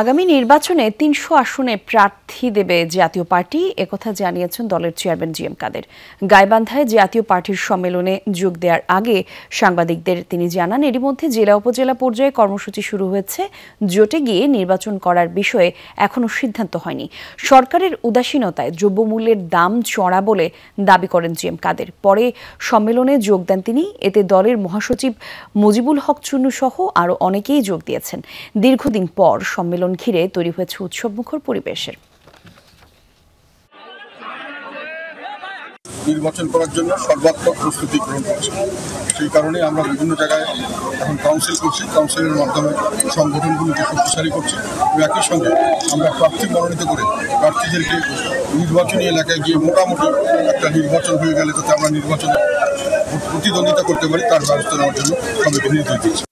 আগামী নির্বাচনে তিনশো আসনে প্রার্থী দেবে জাতীয় পার্টি। একথা জানিয়েছেন দলের চেয়ারম্যান জি এম কাদের। গাইবান্ধায় জাতীয় পার্টির সম্মেলনে যোগ দেওয়ার আগে সাংবাদিকদের তিনি জানান, এরই মধ্যে জেলা উপজেলা পর্যায়ে কর্মসূচি শুরু হয়েছে। জোটে গিয়ে নির্বাচন করার বিষয়ে এখনও সিদ্ধান্ত হয়নি। সরকারের উদাসীনতায় দ্রব্যমূল্যের দাম চড়া বলে দাবি করেন জি এম কাদের। পরে সম্মেলনে যোগ দেন তিনি। এতে দলের মহাসচিব মুজিবুল হক চুন্নু সহ আরও অনেকেই যোগ দিয়েছেন। দীর্ঘদিন পর সম্মেলন ঘিরে তৈরি হয়েছে উৎসবমুখর পরিবেশের। নির্বাচন করার জন্য সর্বাত্মক প্রস্তুতি গ্রহণ করছি। সেই কারণে আমরা বিভিন্ন জায়গায় এখন কাউন্সিল করছি। কাউন্সিলের মাধ্যমে সংগঠনগুলিকে শক্তিশালী করছি একই সঙ্গে আমরা প্রার্থী মনোনীত করে প্রার্থীদেরকে নির্বাচনী এলাকায় গিয়ে মোটামুটি একটা নির্বাচন হয়ে গেলে যাতে আমরা নির্বাচনে প্রতিদ্বন্দ্বিতা করতে পারি, তার ব্যবস্থা নেওয়ার জন্য সবাইকে নির্দেশ দিচ্ছি।